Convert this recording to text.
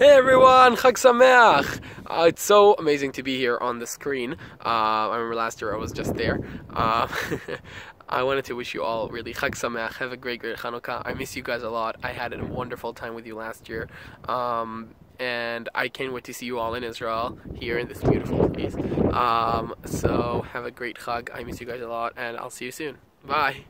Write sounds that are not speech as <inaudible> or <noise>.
Hey everyone, Chag Sameach! Uh, it's so amazing to be here on the screen. Uh, I remember last year I was just there. Uh, <laughs> I wanted to wish you all really Chag Sameach. Have a great, great Hanukkah. I miss you guys a lot. I had a wonderful time with you last year. Um, and I can't wait to see you all in Israel, here in this beautiful place. Um, so have a great Chag. I miss you guys a lot, and I'll see you soon. Bye!